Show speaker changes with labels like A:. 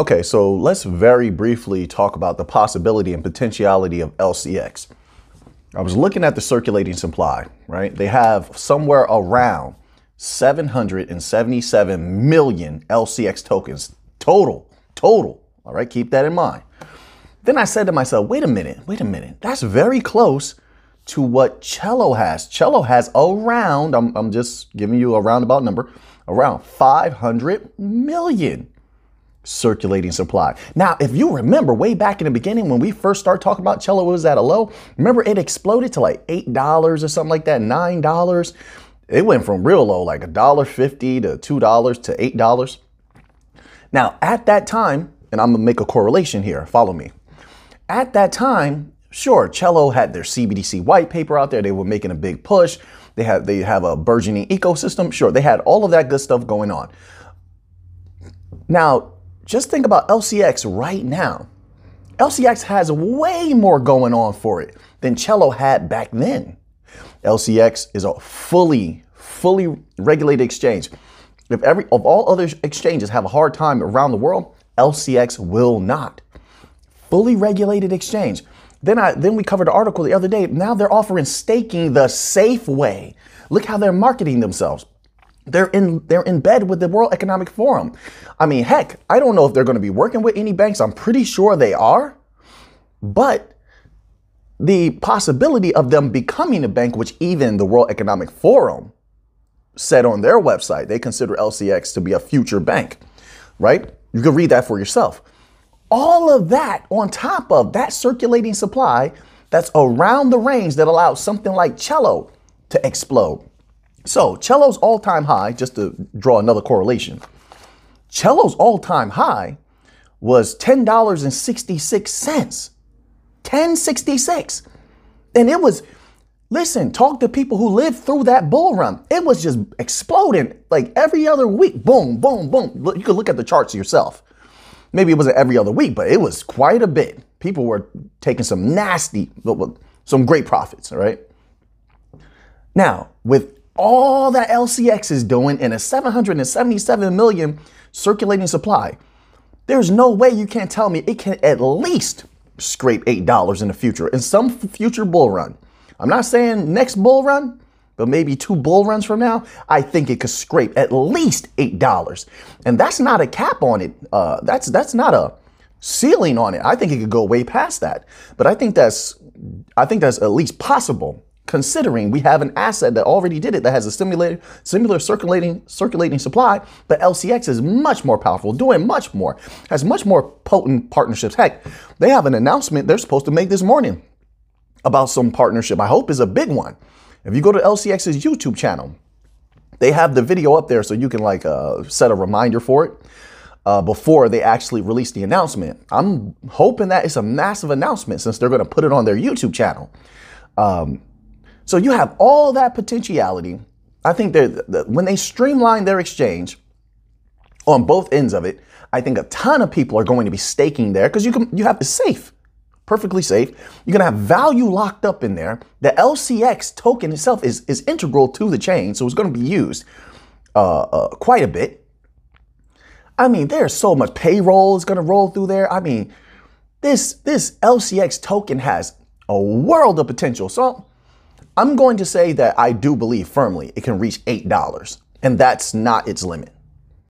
A: Okay, so let's very briefly talk about the possibility and potentiality of LCX. I was looking at the circulating supply, right? They have somewhere around 777 million LCX tokens total, total. All right, keep that in mind. Then I said to myself, wait a minute, wait a minute. That's very close to what Celo has. Celo has around, I'm, I'm just giving you a roundabout number, around 500 million circulating supply. Now, if you remember way back in the beginning when we first started talking about Celo was at a low, remember it exploded to like $8 or something like that, $9. It went from real low, like $1.50 to $2 to $8. Now, at that time, and I'm gonna make a correlation here, follow me. At that time, sure, Celo had their CBDC white paper out there. They were making a big push. They have they have a burgeoning ecosystem. Sure, they had all of that good stuff going on. Now, just think about LCX right now. LCX has way more going on for it than Celo had back then. LCX is a fully, fully regulated exchange. If every of all other exchanges have a hard time around the world, LCX will not. Fully regulated exchange. Then I then we covered an article the other day. Now they're offering staking the safe way. Look how they're marketing themselves. They're in they're in bed with the World Economic Forum. I mean, heck, I don't know if they're going to be working with any banks. I'm pretty sure they are. But the possibility of them becoming a bank, which even the World Economic Forum said on their website, they consider LCX to be a future bank, right? You can read that for yourself. All of that on top of that circulating supply that's around the range that allows something like Celo to explode. So, Celo's all time high, just to draw another correlation, Celo's all time high was $10.66. 1066. And it was Listen, talk to people who lived through that bull run. It was just exploding like every other week. Boom, boom, boom. You could look at the charts yourself. Maybe it wasn't every other week, but it was quite a bit. People were taking some nasty, some great profits, all right? Now, with all that LCX is doing in a 777 million circulating supply, there's no way you can't tell me it can at least scrape $8 in the future in some future bull run. I'm not saying next bull run, but maybe two bull runs from now, I think it could scrape at least eight dollars, and that's not a cap on it. Uh, that's that's not a ceiling on it. I think it could go way past that, but I think that's I think that's at least possible considering we have an asset that already did it that has a similar similar circulating circulating supply but lcx is much more powerful doing much more has much more potent partnerships heck they have an announcement they're supposed to make this morning about some partnership. I hope is a big one. If you go to LCX's YouTube channel, they have the video up there so you can like uh, set a reminder for it uh, before they actually release the announcement. I'm hoping that it's a massive announcement since they're going to put it on their YouTube channel. Um, so you have all that potentiality. I think that when they streamline their exchange on both ends of it, I think a ton of people are going to be staking there because you can you have the safe perfectly safe. You're to have value locked up in there. The LCX token itself is, is integral to the chain, so it's going to be used uh, uh, quite a bit. I mean, there's so much payroll is going to roll through there. I mean, this this LCX token has a world of potential. So I'm going to say that I do believe firmly it can reach $8, and that's not its limit.